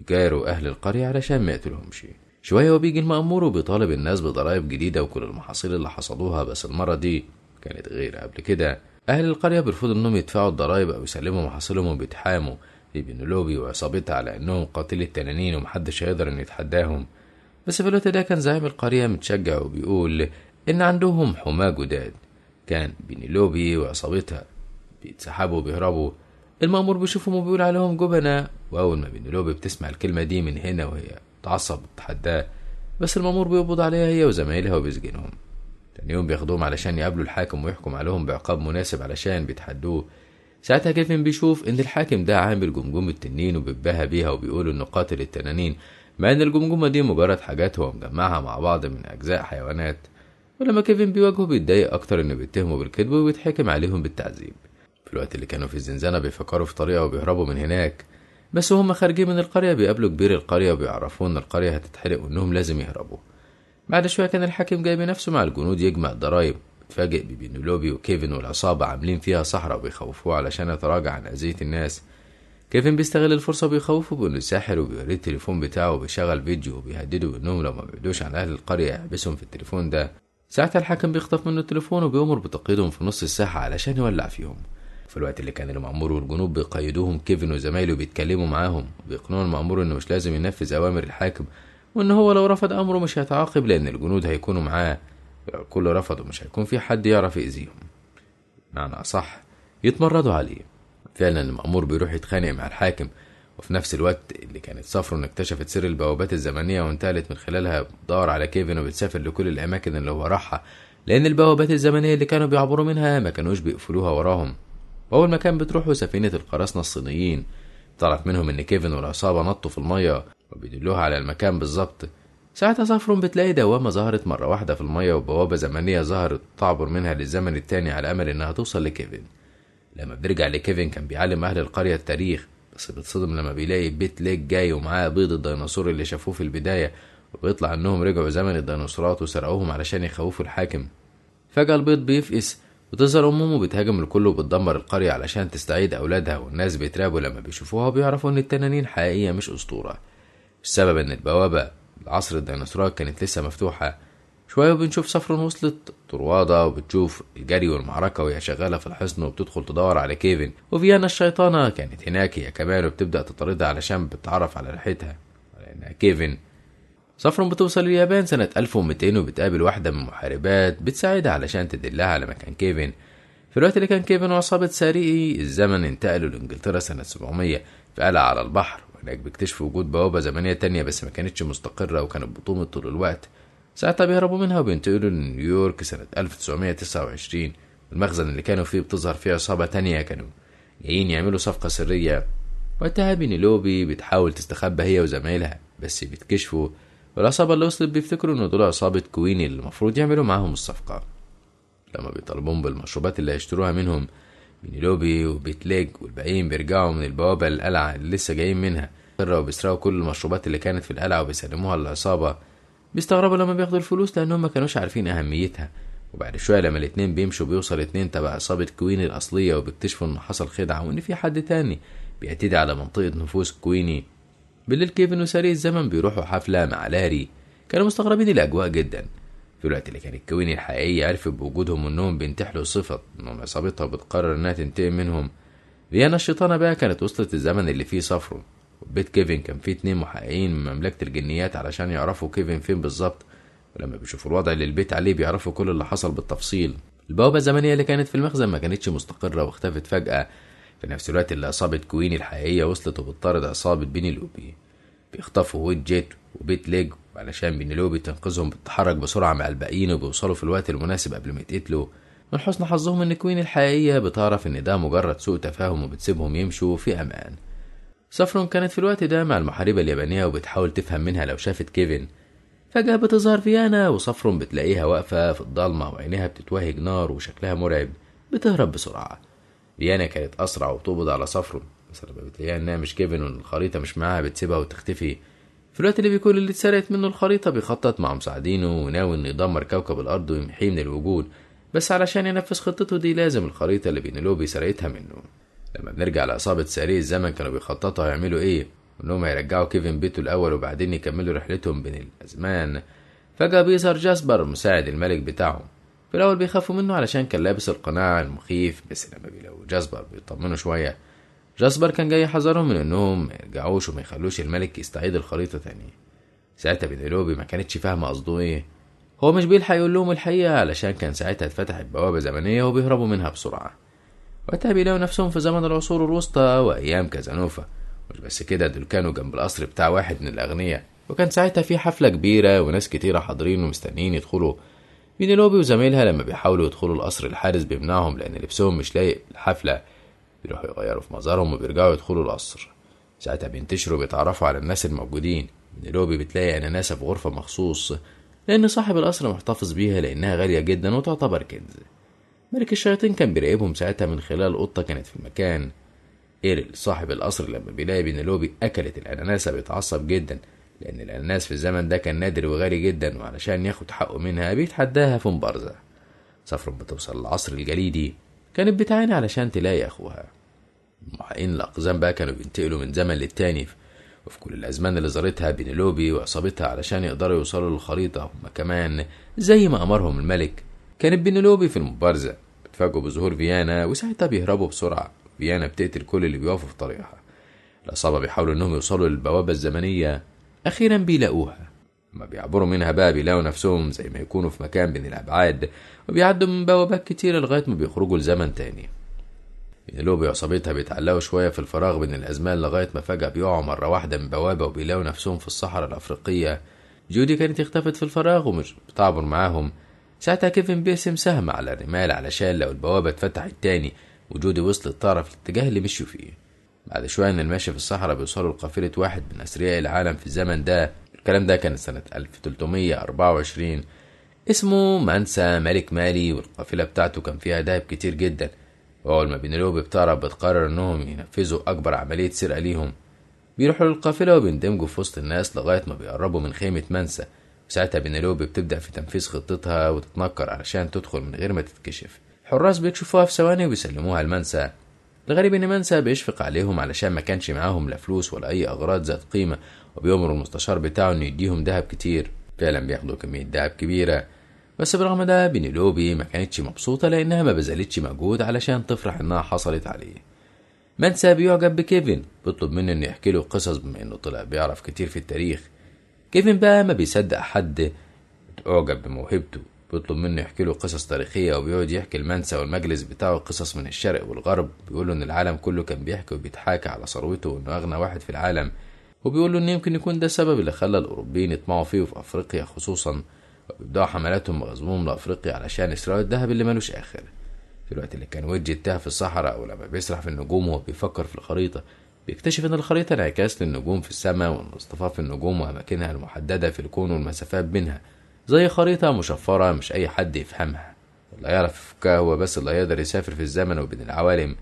يجاروا أهل القرية علشان ما يقتلهمش. شوية وبيجي المأمور وبيطالب الناس بضرائب جديدة وكل المحاصيل اللي حصدوها بس المرة دي كانت غير. قبل كده أهل القرية بيرفضوا إنهم يدفعوا الضرايب أو يسلموا محاصيلهم وبيتحاموا لبنولوبي وعصابتها على إنهم قاتلي التنانين ومحدش هيقدر إنه يتحداهم. بس في الوقت ده كان زعيم القرية متشجع وبيقول إن عندهم حماة جداد. كان بنيلوبي وعصابتها بيتسحبوا وبيهربوا. المأمور بيشوفهم وبيقول عليهم جبنة. وأول ما بنيلوبي بتسمع الكلمة دي من هنا وهي بتعصب وتتحداه بس المأمور بيقبض عليها هي وزمايلها وبيسجنهم. تاني يوم بياخدوهم علشان يقابلوا الحاكم ويحكم عليهم بعقاب مناسب علشان بيتحدوه. ساعتها كيفن بيشوف إن الحاكم ده عامل جمجمة تنين وبيباها بيها وبيقول إنه قاتل التنانين مع إن الجمجمة دي مجرد حاجات هو مجمعها مع بعض من أجزاء حيوانات. ولما كيفن بيواجهه بيتضايق أكتر إنه بيتهموا بالكذب وبيتحكم عليهم بالتعذيب. في الوقت اللي كانوا في الزنزانة بيفكروا في طريقة وبيهربوا من هناك بس وهم خارجين من القرية بيقابلوا كبير القرية وبيعرفوا إن القرية هتتحرق وإنهم لازم يهربوا. بعد شوية كان الحاكم جاي بنفسه مع الجنود يجمع الضرايب اتفاجئ ببينولوبي وكيفن والعصابة عاملين فيها صحراء وبيخوفوه علشان يتراجع عن أذية الناس. كيفن بيستغل الفرصة وبيخوفه بإنه ساحر وبيوريه التليفون بتاعه وبيشغل فيديو وبيهدده بإنهم لو ما بعدوش عن أهل القرية يحبسهم في التليفون ده. ساعتها الحاكم بيخطف منه التليفون وبيأمر بتقييدهم في نص الساحة علشان يولع فيهم. في الوقت اللي كان المأمور والجنود بيقيدوهم كيفن وزمايله بيتكلموا معاهم وبيقنعوا المأمور إنه مش لازم ينفذ أوامر الحاكم. وإن هو لو رفض أمره مش هيتعاقب لأن الجنود هيكونوا معاه. ولو الكل رفض ومش هيكون في حد يعرف يأذيهم. معنى أصح يتمردوا عليه. فعلا المأمور بيروح يتخانق مع الحاكم وفي نفس الوقت اللي كانت سافرون اكتشفت سر البوابات الزمنية وانتقلت من خلالها بتدور على كيفن وبتسافر لكل الأماكن اللي هو راحها لأن البوابات الزمنية اللي كانوا بيعبروا منها ما كانوش بيقفلوها وراهم. وأول مكان بتروحوا سفينة القراصنة الصينيين طلعت منهم إن كيفن والعصابة نطوا في المية وبيدلوها على المكان بالظبط. ساعتها سافرون بتلاقي دوامة ظهرت مرة واحدة في المية وبوابة زمنية ظهرت تعبر منها للزمن التاني على أمل إنها توصل لكيفن. لما بنرجع لكيفن كان بيعلم أهل القرية التاريخ بس بيتصدم لما بيلاقي بيت ليك جاي ومعاه بيض الديناصور اللي شافوه في البداية وبيطلع إنهم رجعوا زمن الديناصورات وسرقوهم علشان يخوفوا الحاكم. فجأة البيض بيفقس وتظهر أمه بتهاجم الكل وبتدمر القرية علشان تستعيد أولادها والناس بيترعبوا لما بيشوفوها وبيعرفوا إن التنانين حقيقية مش أسطورة. السبب إن البوابة لعصر الديناصورات كانت لسه مفتوحة. شوية وبنشوف سفرون وصلت طروادة وبتشوف الجري والمعركة وهي شغالة في الحصن وبتدخل تدور على كيفن. وفيانا الشيطانة كانت هناك هي كمان وبتبدأ تطاردها علشان بتتعرف على ريحتها. لأنها كيفن سفرون بتوصل اليابان سنة 1200 وبتقابل واحدة من المحاربات بتساعدها علشان تدلها على مكان كيفن. في الوقت اللي كان كيفن وعصابة سارقي الزمن انتقلوا لإنجلترا سنة 700 في قلعة على البحر وهناك بيكتشفوا وجود بوابة زمنية تانية بس ما كانتش مستقرة وكانت بتطوم طول الوقت. ساعتها بيهربوا منها وبينتقلوا لنيويورك سنة 1929 المخزن اللي كانوا فيه بتظهر فيه عصابة تانية كانوا جايين يعملوا صفقة سرية. وقتها بينيلوبي بتحاول تستخبى هي وزمايلها بس بيتكشفوا والعصابة اللي وصلت بيفتكروا إن دول عصابة كويني اللي المفروض يعملوا معاهم الصفقة. لما بيطالبوهم بالمشروبات اللي هيشتروها منهم بينيلوبي وبيتليج والباقيين بيرجعوا من البوابة للقلعة اللي لسه جايين منها. وبيسرقوا كل المشروبات اللي كانت في القلعة وبيسلموها للعصابة بيستغربوا لما بياخدوا الفلوس لأنهم ما كانوش عارفين أهميتها. وبعد شوية لما الاتنين بيمشوا بيوصل اتنين تبع عصابة كويني الأصلية وبيكتشفوا إن حصل خدعة وإن في حد تاني بيعتدي على منطقة نفوذ كويني. بالليل كيفن وسارقي الزمن بيروحوا حفلة مع لاري. كانوا مستغربين الأجواء جدا. في الوقت اللي كانت كويني الحقيقية عرفت بوجودهم وإنهم بينتحلوا صفة إنهم عصابتها بتقرر إنها تنتقم منهم. فيانا الشيطانة بقى كانت وصلت الزمن اللي فيه سافرون. وبيت كيفن كان فيه اتنين محققين من مملكة الجنيات علشان يعرفوا كيفن فين بالظبط. ولما بيشوفوا الوضع اللي البيت عليه بيعرفوا كل اللي حصل بالتفصيل. البوابة الزمنية اللي كانت في المخزن ما كانتش مستقرة واختفت فجأة. في نفس الوقت اللي عصابة كوين الحقيقية وصلت وبتطارد عصابة بينيلوبي بيخطفوا ويدجيت وبيت ليج وعلشان بينيلوبي تنقذهم بتتحرك بسرعة مع الباقيين وبيوصلوا في الوقت المناسب قبل ما يتقتلوا. من حسن حظهم إن كوين الحقيقية بتعرف إن ده مجرد سوء تفاهم وبتسيبهم يمشوا في أمان. سافرون كانت في الوقت ده مع المحاربة اليابانية وبتحاول تفهم منها لو شافت كيفن. فجأة بتظهر فيانا وصفرون بتلاقيها واقفة في الضلمة وعينيها بتتوهج نار وشكلها مرعب بتهرب بسرعة. فيانا كانت أسرع وبتقبض على صفرون بس لما بتلاقيها إنها مش كيفن وإن الخريطة مش معاها بتسيبها وتختفي. في الوقت اللي بيكون اللي اتسرقت منه الخريطة بيخطط مع مساعدينه وناوي إنه يدمر كوكب الأرض ويمحيه من الوجود. بس علشان ينفذ خطته دي لازم الخريطة اللي بينيلوبي سرقتها منه. لما بنرجع لعصابة ساري الزمن كانوا بيخططوا هيعملوا إيه؟ إنهم هيرجعوا كيفن بيته الأول وبعدين يكملوا رحلتهم بين الأزمان. فجأة بيظهر جاسبر مساعد الملك بتاعهم. في الأول بيخافوا منه علشان كان لابس القناع المخيف بس لما بيلاقوا جاسبر بيطمنوا شوية. جاسبر كان جاي يحذرهم من انهم ما يرجعوش وما يخلوش الملك يستعيد الخريطة تاني. ساعتها بنيلوبي ما كانتش فاهمة قصده إيه. هو مش بيلحق يقول لهم الحقيقة علشان كان ساعتها اتفتحت بوابة زمنية وبيهربوا منها بسرعة. وقتها بيلاقوا نفسهم في زمن العصور الوسطى وأيام كازانوفا. مش بس كده دول كانوا جنب القصر بتاع واحد من الأغنياء. وكان ساعتها في حفلة كبيرة وناس كتيرة حاضرين ومستنيين يدخلوا. بينيلوبي وزمايلها لما بيحاولوا يدخلوا القصر الحارس بيمنعهم لأن لبسهم مش لايق الحفلة بيروحوا يغيروا في مظهرهم وبيرجعوا يدخلوا القصر. ساعتها بينتشروا بيتعرفوا على الناس الموجودين. بنلوبي بتلاقي أناناسة في غرفة مخصوص لأن صاحب القصر محتفظ بيها لأنها غالية جدا وتعتبر كنز. ملك الشياطين كان بيراقبهم ساعتها من خلال قطة كانت في المكان. إيرل صاحب القصر لما بيلاقي بنلوبي أكلت الأناناسة بيتعصب جدا. لأن الأناناس في الزمن ده كان نادر وغالي جدا وعلشان ياخد حقه منها بيتحداها في مبارزة سفر بتوصل العصر الجليدي كانت بتعاني علشان تلاقي أخوها. مع إن الأقزام بقى كانوا بينتقلوا من زمن للتاني وفي كل الأزمان اللي زارتها بنلوبي وعصابتها علشان يقدروا يوصلوا للخريطة هما كمان زي ما أمرهم الملك كانت بنلوبي في المبارزة. بتفاجئوا بظهور فيانا وساعتها بيهربوا بسرعة. فيانا بتقتل كل اللي بيقفوا في طريقها. العصابة بيحاولوا إنهم يوصلوا للبوابة الزمنية أخيرا بيلاقوها. لما بيعبروا منها بقى بيلاقوا نفسهم زي ما يكونوا في مكان بين الأبعاد وبيعدوا من بوابات كتيرة لغاية ما بيخرجوا لزمن تاني. بنلوبي وعصابتها بيتعلقوا شوية في الفراغ بين الأزمان لغاية ما فجأة بيقعوا مرة واحدة من بوابة وبيلاقوا نفسهم في الصحراء الأفريقية. جودي كانت اختفت في الفراغ ومش بتعبر معاهم. ساعتها كيفن بيرسم سهم على الرمال علشان لو البوابة اتفتحت تاني وجودي وصلت تعرف الاتجاه اللي مشوا فيه. بعد شوية إن المشي في الصحراء بيوصلوا لقافلة واحد من أثرياء العالم في الزمن ده. الكلام ده كان سنة 1324 اسمه منسى ملك مالي والقافلة بتاعته كان فيها دهب كتير جدا. وأول ما بنلوبي بتعرف بتقرر إنهم ينفذوا أكبر عملية سرقة ليهم. بيروحوا للقافلة وبيندمجوا في وسط الناس لغاية ما بيقربوا من خيمة منسى وساعتها بنلوبي بتبدأ في تنفيذ خطتها وتتنكر علشان تدخل من غير ما تتكشف. الحراس بيكشفوها في ثواني وبيسلموها لمنسى الغريب إن منسى بيشفق عليهم علشان ما كانش معاهم لا فلوس ولا أي أغراض ذات قيمة وبيأمر المستشار بتاعه إنه يديهم دهب كتير. فعلا بياخدوا كمية دهب كبيرة. بس برغم ده بنيلوبي ما كانتش مبسوطة لأنها ما بذلتش مجهود علشان تفرح إنها حصلت عليه. منسى بيعجب بكيفن. بيطلب منه إنه يحكي له قصص بما إنه طلع بيعرف كتير في التاريخ. كيفن بقى ما بيصدق حد اعجب بموهبته. بيطلب منه يحكي له قصص تاريخية وبيقعد يحكي المنسى والمجلس بتاعه قصص من الشرق والغرب. بيقول له إن العالم كله كان بيحكي وبيتحاكى على ثروته وإنه أغنى واحد في العالم. وبيقول له إن يمكن يكون ده السبب اللي خلى الأوروبيين يطمعوا فيه في أفريقيا خصوصا. وبيبدأوا حملاتهم بغزوهم لأفريقيا علشان يسرقوا الذهب اللي ملوش آخر. في الوقت اللي كان ويدج تاه في الصحراء ولما بيسرح في النجوم وهو بيفكر في الخريطة بيكتشف إن الخريطة انعكاس للنجوم في السماء وإن اصطفاف النجوم وأماكنها المحددة في الكون والمسافات بينها. زي خريطة مشفرة مش أي حد يفهمها. اللي يعرف يفكها هو بس اللي يقدر يسافر في الزمن وبين العوالم.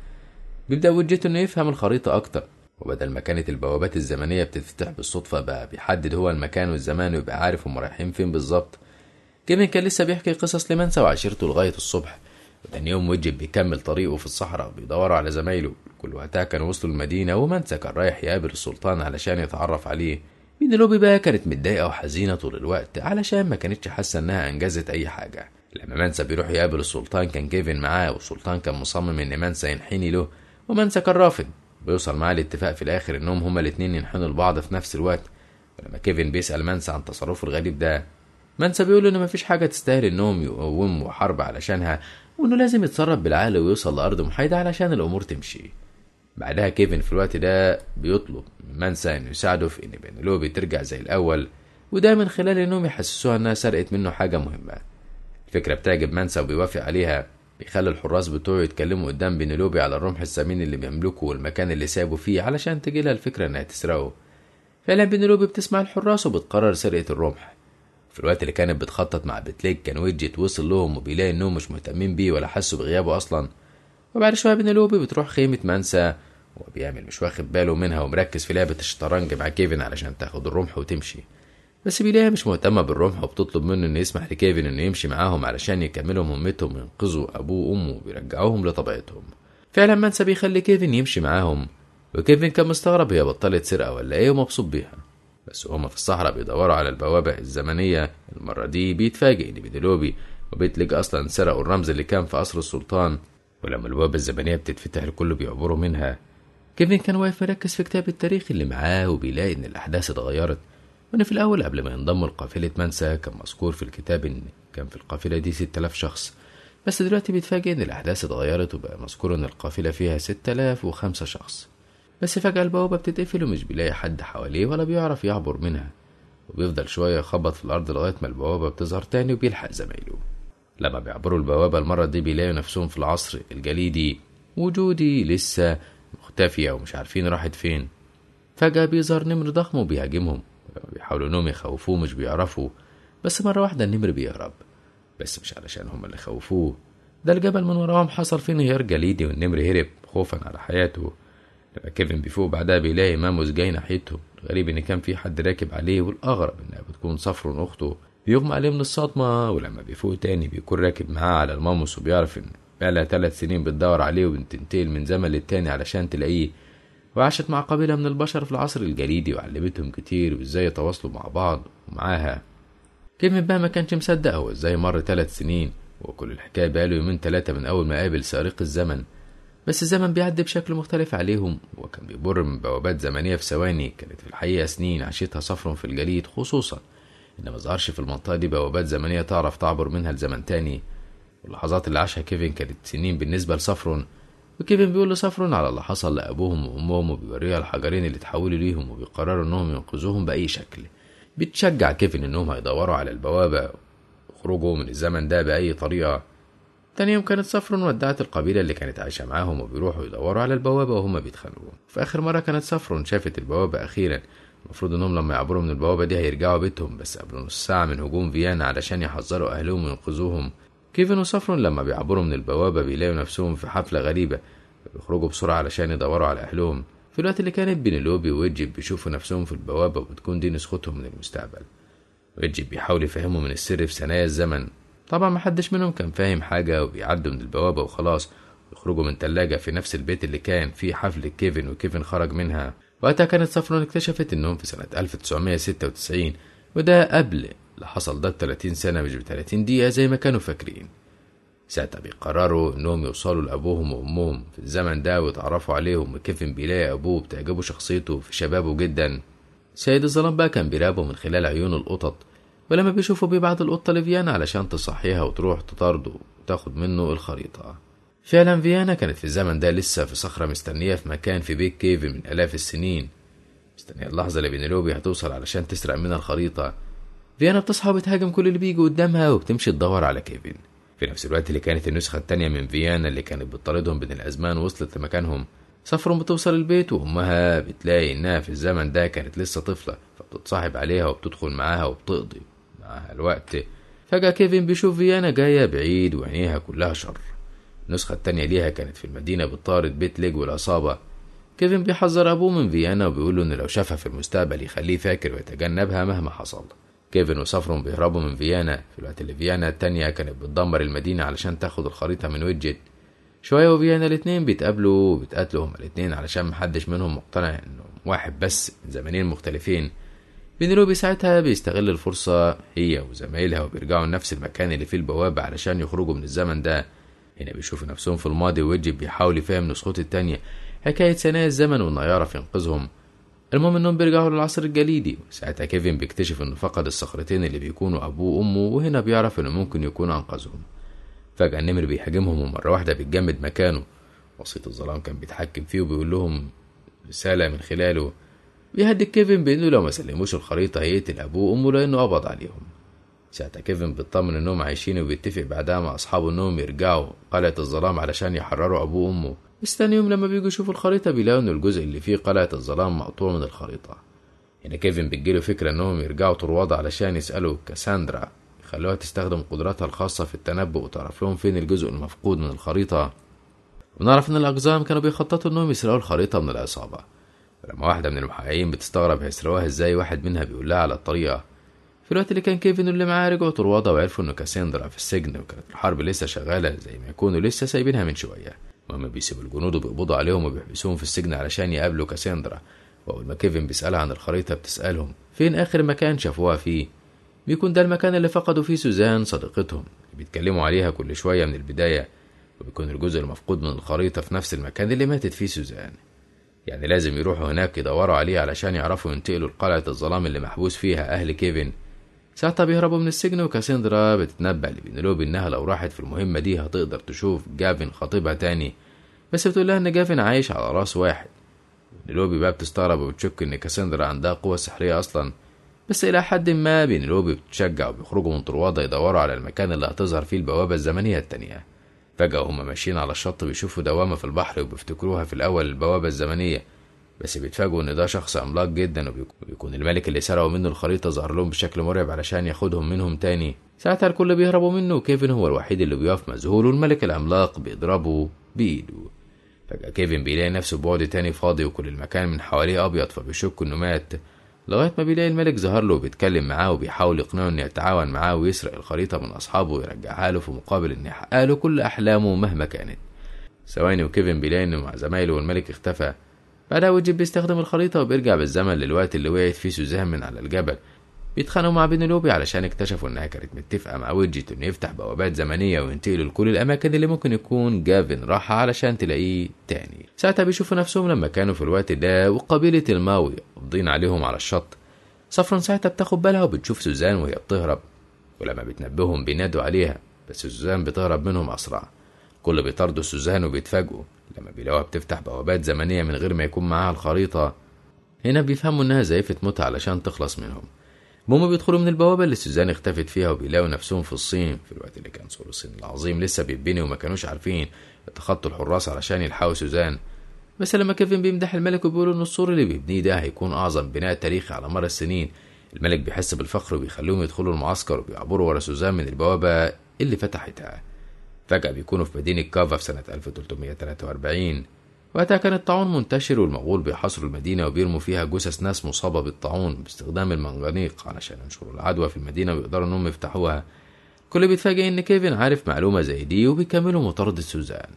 بيبدأ وجهته إنه يفهم الخريطة أكتر. وبدل ما كانت البوابات الزمنية بتتفتح بالصدفة بقى بيحدد هو المكان والزمان ويبقى عارف هم رايحين فين بالظبط. كيفن كان لسه بيحكي قصص لمنسى وعشيرته لغاية الصبح. وتاني يوم وجب بيكمل طريقه في الصحراء وبيدوروا على زمايله. كل وقتها كانوا وصلوا المدينة ومنسى كان رايح يقابل السلطان علشان يتعرف عليه. بينلوبي بقى كانت متضايقة وحزينة طول الوقت علشان ما كانتش حاسة إنها أنجزت أي حاجة؟ لما منسى بيروح يقابل السلطان كان كيفن معاه والسلطان كان مصمم إن منسى ينحني له ومنسى كان رافض. بيوصل معاه الاتفاق في الآخر إنهم هما الاتنين ينحنوا لبعض في نفس الوقت. ولما كيفن بيسأل منسى عن تصرفه الغريب ده منسى بيقول إن مفيش حاجة تستاهل إنهم يقوموا حرب علشانها وإنه لازم يتصرف بالعقل ويوصل لأرض محايدة علشان الأمور تمشي. بعدها كيفن في الوقت ده بيطلب من منسى إنه يساعده في إن بنلوبي ترجع زي الأول وده من خلال إنهم يحسسوها إنها سرقت منه حاجة مهمة. الفكرة بتعجب منسى وبيوافق عليها بيخلي الحراس بتوعه يتكلموا قدام بنلوبي على الرمح الثمين اللي بيملكه والمكان اللي سابه فيه علشان تجيلها الفكرة إنها تسرقه. فعلا بنلوبي بتسمع الحراس وبتقرر سرقة الرمح. في الوقت اللي كانت بتخطط مع بتليك كان ويدجت وصل لهم وبيلاقي إنهم مش مهتمين بيه ولا حسوا بغيابه أصلا. وبعد شوية بنلوبي بتروح خيمة منسى وبيعمل مش واخد باله منها ومركز في لعبة الشطرنج مع كيفن علشان تاخد الرمح وتمشي. بس بيلاقيها مش مهتمة بالرمح وبتطلب منه إنه يسمح لكيفن إنه يمشي معاهم علشان يكملوا مهمتهم وينقذوا أبوه وأمه ويرجعوهم لطبيعتهم. فعلا منسى بيخلي كيفن يمشي معاهم وكيفن كان مستغرب هي بطلت سرقة ولا إيه ومبسوط بيها. بس هما في الصحراء بيدوروا على البوابة الزمنية. المرة دي بيتفاجئ إن بيدلوبي وبيتلج أصلا سرقوا الرمز اللي كان في قصر السلطان. ولما البوابة الزمنية بتتفتح الكل بيعبروا منها. كيفن كان واقف مركز في كتاب التاريخ اللي معاه وبيلاقي إن الأحداث اتغيرت. وإن في الأول قبل ما ينضموا لقافلة منسى كان مذكور في الكتاب إن كان في القافلة دي 6000 شخص. بس دلوقتي بيتفاجئ إن الأحداث اتغيرت وبقى مذكور إن القافلة فيها 6005 شخص. بس فجأة البوابة بتتقفل ومش بيلاقي حد حواليه ولا بيعرف يعبر منها. وبيفضل شوية يخبط في الأرض لغاية ما البوابة بتظهر تاني وبيلحق زمايله. لما بيعبروا البوابة المرة دي بيلاقوا نفسهم في العصر الجليدي. وجودي لسه مختفية ومش عارفين راحت فين. فجأة بيظهر نمر ضخم وبيهاجمهم. بيحاولوا انهم يخوفوه مش بيعرفوا. بس مرة واحدة النمر بيهرب. بس مش علشان هم اللي خوفوه. ده الجبل من وراهم حصل فيه انهيار جليدي والنمر هرب خوفا على حياته. لما كيفن بيفوق بعدها بيلاقي ماموس جاي ناحيتهم الغريب إن كان في حد راكب عليه والأغرب إنها بتكون صفر أخته. بيغمى عليه من الصدمة ولما بيفوق تاني بيكون راكب معاه على الماموس وبيعرف إن بقالها ثلاث سنين بتدور عليه وبتنتقل من زمن للتاني علشان تلاقيه. وعاشت مع قبيلة من البشر في العصر الجليدي وعلمتهم كتير وإزاي يتواصلوا مع بعض ومعاها. كيفن بقى ما كانش مصدق هو إزاي مر ثلاث سنين وكل الحكاية بقاله يومين ثلاثة من أول ما قابل سارق الزمن. بس الزمن بيعدي بشكل مختلف عليهم وكان بيمر من بوابات زمنية في ثواني كانت في الحقيقة سنين عاشتها صفر في الجليد خصوصا. إن ما ظهرش في المنطقة دي بوابات زمنية تعرف تعبر منها لزمن تاني. واللحظات اللي عاشها كيفن كانت سنين بالنسبة لصفرون. وكيفن بيقول لصفرون على اللي حصل لأبوهم وأمهم وبيوريها الحجرين اللي اتحولوا ليهم وبيقرروا إنهم ينقذوهم بأي شكل. بتشجع كيفن إنهم هيدوروا على البوابة يخرجوا من الزمن ده بأي طريقة. تاني يوم كانت صفرون ودعت القبيلة اللي كانت عايشة معاهم وبيروحوا يدوروا على البوابة وهما بيتخانقوا. في آخر مرة كانت صفرون شافت البوابة أخيرا. المفروض إنهم لما يعبروا من البوابة دي هيرجعوا بيتهم بس قبل نص ساعة من هجوم فيانا علشان يحذروا أهلهم وينقذوهم. كيفن وصفرون لما بيعبروا من البوابة بيلاقوا نفسهم في حفلة غريبة. بيخرجوا بسرعة علشان يدوروا على أهلهم. في الوقت اللي كانت بينيلوبي ويدجب بيشوفوا نفسهم في البوابة وبتكون دي نسختهم من المستقبل. ويدجب بيحاول يفهمهم من السر في ثنايا الزمن. طبعا محدش منهم كان فاهم حاجة وبيعدوا من البوابة وخلاص. يخرجوا من تلاجة في نفس البيت اللي كان فيه حفلة كيفن وكيفن خرج منها. وقتها كانت صفرون اكتشفت إنهم في سنة 1996 وده قبل اللي حصل ده ب 30 سنة مش ب 30 دقيقة زي ما كانوا فاكرين. ساعتها بيقرروا إنهم يوصلوا لأبوهم وأمهم في الزمن ده ويتعرفوا عليهم وكيفن بيلاقي أبوه بتعجبه شخصيته في شبابه جدا. سيد الظلام بقى كان بيراقبه من خلال عيون القطط ولما بيشوفه بيبعت القطة لفيانا علشان تصحيها وتروح تطارده وتاخد منه الخريطة. فعلا فيانا كانت في الزمن ده لسه في صخرة مستنية في مكان في بيت كيفن من آلاف السنين. مستنية اللحظة اللي بينيلوبي هتوصل علشان تسرق منها الخريطة. فيانا بتصحى وبتهاجم كل اللي بيجي قدامها وبتمشي تدور على كيفن. في نفس الوقت اللي كانت النسخة التانية من فيانا اللي كانت بتطاردهم بين الأزمان وصلت لمكانهم صفرهم بتوصل البيت وأمها بتلاقي إنها في الزمن ده كانت لسه طفلة فبتتصاحب عليها وبتدخل معاها وبتقضي معاها الوقت. فجأة كيفن بيشوف فيانا جاية بعيد وعينيها كلها شر. النسخة التانية ليها كانت في المدينة بتطارد بيت ليج والعصابة. كيفن بيحذر أبوه من فيانا وبيقول له إن لو شافها في المستقبل يخليه فاكر ويتجنبها مهما حصل. كيفن وسافرون بيهربوا من فيانا في الوقت اللي فيانا التانية كانت بتدمر المدينة علشان تاخد الخريطة من ويدجت شوية وفيانا الاتنين بيتقابلوا وبيتقاتلوا. هما الاتنين علشان محدش منهم مقتنع إنه واحد بس من زمانين مختلفين. بينيلوبي ساعتها بيستغل الفرصة هي وزمايلها وبيرجعوا لنفس المكان اللي فيه البوابة علشان يخرجوا من الزمن ده. هنا بيشوفوا نفسهم في الماضي ويدجت بيحاول يفهم نسخته التانية. حكاية ثنايا الزمن وإنه يعرف ينقذهم المهم انهم بيرجعوا للعصر الجليدي. وساعتها كيفن بيكتشف إنه فقد الصخرتين اللي بيكونوا أبوه وأمه وهنا بيعرف إنه ممكن يكون أنقذهم. فجأة النمر بيهاجمهم ومرة واحدة بيتجمد مكانه. وسيط الظلام كان بيتحكم فيه وبيقول لهم رسالة من خلاله. بيهدد كيفن بإنه لو ما سلموش الخريطة هيقتل أبوه وأمه لأنه قبض عليهم. ساعتها كيفن بيطمن إنهم عايشين وبيتفق بعدها مع أصحابه إنهم يرجعوا. قلعة الظلام علشان يحرروا أبوه وأمه. بس تاني يوم لما بيجوا يشوفوا الخريطة بيلاقوا إن الجزء اللي فيه قلعة الظلام مقطوع من الخريطة. هنا كيفن بتجيله فكرة إنهم يرجعوا طروادة علشان يسألوا كاساندرا يخلوها تستخدم قدراتها الخاصة في التنبؤ وتعرف لهم فين الجزء المفقود من الخريطة. ونعرف إن الأقزام كانوا بيخططوا إنهم يسرقوا الخريطة من العصابة. ولما واحدة من المحققين بتستغرب هيسرقوها إزاي؟ واحد منها بيقول لها على الطريقة. في الوقت اللي كان كيفن واللي معاه رجعوا طروادة وعرفوا إنه كاساندرا في السجن وكانت الحرب لسه شغالة زي ما يكونوا لسه سايبينها من شوية. المهم بيسيبوا الجنود وبيقبضوا عليهم وبيحبسوهم في السجن علشان يقابلوا كاساندرا وأول ما كيفن بيسألها عن الخريطة بتسألهم فين آخر مكان شافوها فيه؟ بيكون ده المكان اللي فقدوا فيه سوزان صديقتهم اللي بيتكلموا عليها كل شوية من البداية وبيكون الجزء المفقود من الخريطة في نفس المكان اللي ماتت فيه سوزان. يعني لازم يروحوا هناك يدوروا عليه علشان يعرفوا ينتقلوا لقلعة الظلام اللي محبوس فيها أهل كيفن. ساعتها بيهربوا من السجن وكاسندرا بتتنبأ لبنلوبي إنها لو راحت في المهمة دي هتقدر تشوف جافن خطيبها تاني. بس بتقول لها إن جافن عايش على رأس واحد. بنلوبي بقى بتستغرب وبتشك إن كاسندرا عندها قوة سحرية أصلا. بس إلى حد ما بنلوبي بتشجع وبيخرجوا من طروادة يدوروا على المكان اللي هتظهر فيه البوابة الزمنية التانية. فجأة هما ماشيين على الشط بيشوفوا دوامة في البحر وبيفتكروها في الأول البوابة الزمنية. بس بيتفاجئوا إن ده شخص عملاق جدا وبيكون الملك اللي سرقوا منه الخريطة ظهر لهم بشكل مرعب علشان ياخدهم منهم تاني. ساعتها الكل بيهربوا منه وكيفن هو الوحيد اللي بيقف مذهول والملك العملاق بيضربه بإيده. فجأة كيفن بيلاقي نفسه بعد تاني فاضي وكل المكان من حواليه أبيض فبيشك إنه مات. لغاية ما بيلاقي الملك ظهر له وبيتكلم معاه وبيحاول يقنعه إنه يتعاون معاه ويسرق الخريطة من أصحابه ويرجعها له في مقابل إنه يحقق له كل أحلامه مهما كانت. ثواني وكيفن بيلاقي إنه مع زمايله والملك اختفى. بعدها وجيب بيستخدم الخريطة وبيرجع بالزمن للوقت اللي وقعت فيه سوزان من على الجبل. بيتخانقوا مع بينيلوبي علشان اكتشفوا إنها كانت متفقة مع ويدجت إنه يفتح بوابات زمنية وينتقلوا لكل الأماكن اللي ممكن يكون جافن راحها علشان تلاقيه تاني. ساعتها بيشوفوا نفسهم لما كانوا في الوقت ده وقبيلة الماوي قابضين عليهم على الشط. سافرون ساعتها بتاخد بالها وبتشوف سوزان وهي بتهرب ولما بتنبههم بينادوا عليها بس سوزان بتهرب منهم أسرع. كل بيطاردوا سوزان وبيتفاجئوا. لما بيلاقوها بتفتح بوابات زمنية من غير ما يكون معاها الخريطة. هنا بيفهموا إنها زيفت موتها علشان تخلص منهم. المهم بيدخلوا من البوابة اللي سوزان اختفت فيها وبيلاقوا نفسهم في الصين في الوقت اللي كان سور الصين العظيم لسه بيتبني وما كانوش عارفين يتخطوا الحراس علشان يلحقوا سوزان. بس لما كيفن بيمدح الملك وبيقول ان السور اللي بيبنيه ده هيكون أعظم بناء تاريخي على مر السنين. الملك بيحس بالفخر وبيخليهم يدخلوا المعسكر وبيعبروا ورا سوزان من البوابة اللي فتحتها. فجأة بيكونوا في مدينة كافا في سنة 1343 وقتها كان الطاعون منتشر والمغول بيحاصروا المدينة وبيرموا فيها جثث ناس مصابة بالطاعون باستخدام المنجنيق علشان ينشروا العدوى في المدينة ويقدروا أنهم يفتحوها. الكل بيتفاجئ إن كيفن عارف معلومة زي دي وبيكملوا مطاردة سوزان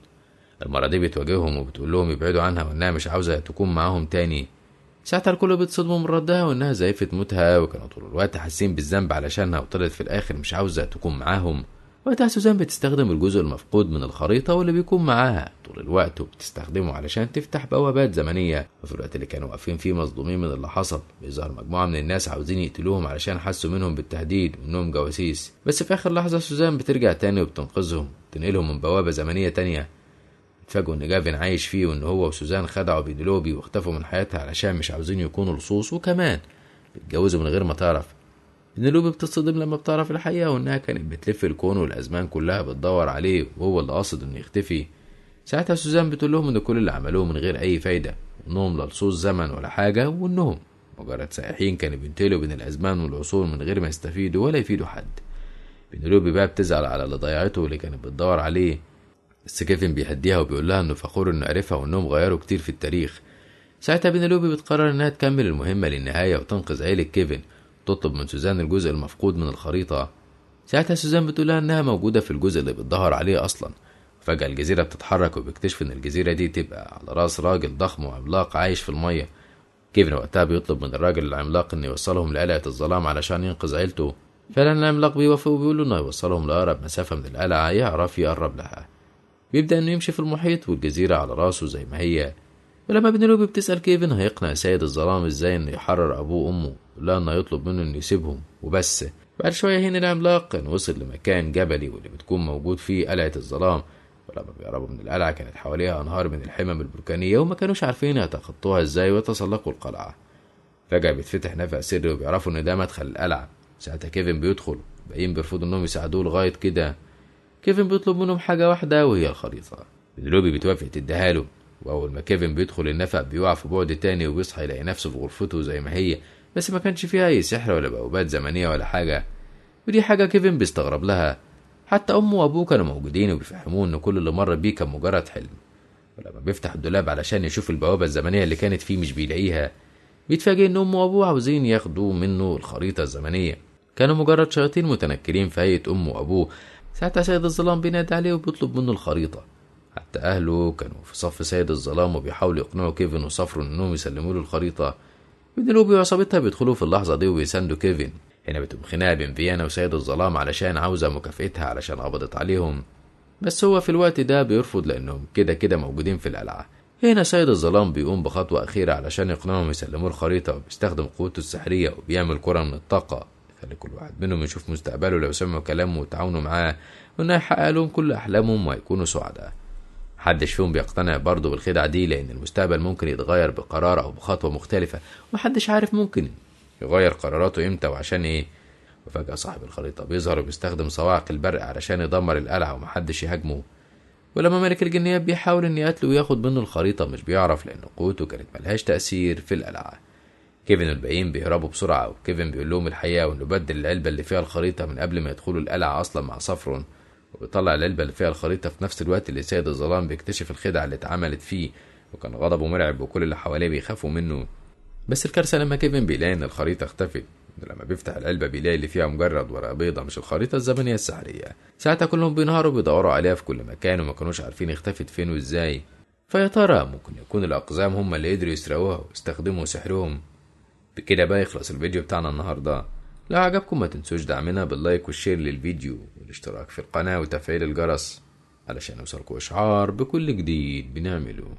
المرة دي بتواجههم وبتقول لهم يبعدوا عنها وإنها مش عاوزة تكون معاهم تاني. ساعتها الكل بيتصدموا من ردها وإنها زيفة موتها وكانوا طول الوقت حاسين بالذنب علشانها وطلعت في الآخر مش عاوزة تكون معاهم. وقتها سوزان بتستخدم الجزء المفقود من الخريطة واللي بيكون معاها. طول الوقت وبتستخدمه علشان تفتح بوابات زمنية. وفي الوقت اللي كانوا واقفين فيه مصدومين من اللي حصل. بيظهر مجموعة من الناس عاوزين يقتلوهم علشان حسوا منهم بالتهديد وانهم جواسيس. بس في آخر لحظة سوزان بترجع تاني وبتنقذهم تنقلهم من بوابة زمنية تانية. اتفاجئوا إن جافن عايش فيه وإن هو وسوزان خدعوا بينيلوبي واختفوا من حياتها علشان مش عاوزين يكونوا لصوص. وكمان بيتجوزوا من غير ما تعرف. بنلوبي بتصطدم لما بتعرف الحقيقة وإنها كانت بتلف الكون والأزمان كلها بتدور عليه وهو اللي قاصد إنه يختفي. ساعتها سوزان بتقول لهم إن كل اللي عملوه من غير أي فايدة وإنهم لا لصوص زمن ولا حاجة وإنهم مجرد سائحين كانوا بينتقلوا بين الأزمان والعصور من غير ما يستفيدوا ولا يفيدوا حد. بنلوبي بقى بتزعل على اللي ضيعته واللي كانت بتدور عليه. بس كيفن بيهديها وبيقول لها إنه فخور إنه عرفها وإنهم غيروا كتير في التاريخ. ساعتها بنلوبي بتقرر إنها تكمل المهمة للنهاية وتنقذ عيلة كيفن. تطلب من سوزان الجزء المفقود من الخريطة. ساعتها سوزان بتقولها إنها موجودة في الجزء اللي بتدهر عليه أصلا. فجأة الجزيرة بتتحرك وبيكتشف إن الجزيرة دي تبقى على رأس راجل ضخم وعملاق عايش في المية. كيفن وقتها بيطلب من الراجل العملاق إنه يوصلهم لقلعة الظلام علشان ينقذ عيلته. فعلا العملاق بيوافق وبيقول له إنه يوصلهم لأقرب مسافة من القلعة يعرف يقرب لها. بيبدأ إنه يمشي في المحيط والجزيرة على راسه زي ما هي. ولما بنلوبي بتسأل كيفن هيقنع سيد الظلام إزاي إنه يحرر أبوه وأمه لا إنه يطلب منه إنه يسيبهم وبس. بعد شوية هنا العملاق كان وصل لمكان جبلي واللي بتكون موجود فيه قلعة الظلام. ولما بيقربوا من القلعة كانت حواليها أنهار من الحمم البركانية وما كانوش عارفين يتخطوها إزاي ويتسلقوا القلعة. فجأة بيتفتح نافع سري وبيعرفوا إن ده مدخل القلعة. ساعتها كيفن بيدخل. الباقيين بيرفضوا إنهم يساعدوه لغاية كده. كيفن بيطلب منهم حاجة واحدة وهي الخريطة. بنلوبي بتوافق تديها له. وأول ما كيفن بيدخل النفق بيقع في بعد تاني وبيصحى يلاقي نفسه في غرفته زي ما هي بس ما كانش فيها أي سحر ولا بوابات زمنية ولا حاجة. ودي حاجة كيفن بيستغرب لها. حتى أمه وأبوه كانوا موجودين وبيفهموه إن كل اللي مر بيه كان مجرد حلم. ولما بيفتح الدولاب علشان يشوف البوابة الزمنية اللي كانت فيه مش بيلاقيها بيتفاجئ إن أمه وأبوه عاوزين ياخدوا منه الخريطة الزمنية. كانوا مجرد شياطين متنكرين في هيئة أمه وأبوه. ساعتها سيد الظلام بينادي عليه وبيطلب منه الخريطة. حتى أهله كانوا في صف سيد الظلام وبيحاولوا يقنعوا كيفن وصفروا إنهم يسلموا له الخريطة. بنلوبي وعصابتها بيدخلوا في اللحظة دي وبيساندوا كيفن. هنا بتقوم خناقة بين فيانا وسيد الظلام علشان عاوزة مكافئتها علشان قبضت عليهم. بس هو في الوقت ده بيرفض لأنهم كده كده موجودين في القلعة. هنا سيد الظلام بيقوم بخطوة أخيرة علشان يقنعهم يسلموا الخريطة وبيستخدم قوته السحرية وبيعمل كرة من الطاقة. يخلي كل واحد منهم يشوف مستقبله لو سمعوا كلامه وتعاونوا معاه وإنه يحقق لهم كل أحلامهم ويكونوا سعداء. محدش فيهم بيقتنع برضه بالخدعة دي لأن المستقبل ممكن يتغير بقرار أو بخطوة مختلفة ومحدش عارف ممكن يغير قراراته إمتى وعشان إيه. وفجأة صاحب الخريطة بيظهر وبيستخدم صواعق البرق علشان يدمر القلعة ومحدش يهاجمه. ولما ملك الجنيات بيحاول إن يقتله وياخد منه الخريطة مش بيعرف لأن قوته كانت ملهاش تأثير في القلعة. كيفن والباقيين بيهربوا بسرعة وكيفن بيقول لهم الحقيقة وإنه بدل العلبة اللي فيها الخريطة من قبل ما يدخلوا القلعة أصلا مع صفرون. وبيطلع العلبة اللي فيها الخريطة في نفس الوقت اللي سيد الظلام بيكتشف الخدعة اللي اتعملت فيه وكان غضبه مرعب وكل اللي حواليه بيخافوا منه. بس الكارثة لما كيفن بيلاقي إن الخريطة اختفت. لما بيفتح العلبة بيلاقي اللي فيها مجرد ورقة بيضة مش الخريطة الزمنية السحرية. ساعتها كلهم بينهاروا بيدوروا عليها في كل مكان وما كانوش عارفين اختفت فين وإزاي. فيا ترى ممكن يكون الأقزام هم اللي قدروا يسرقوها ويستخدموا سحرهم. بكده بقى يخلص الفيديو بتاعنا النهاردة. لو عجبكم ما تنسوش دعمنا بال like وال share للفيديو. والاشتراك في القناة وتفعيل الجرس علشان يوصلكوا إشعار بكل جديد بنعمله.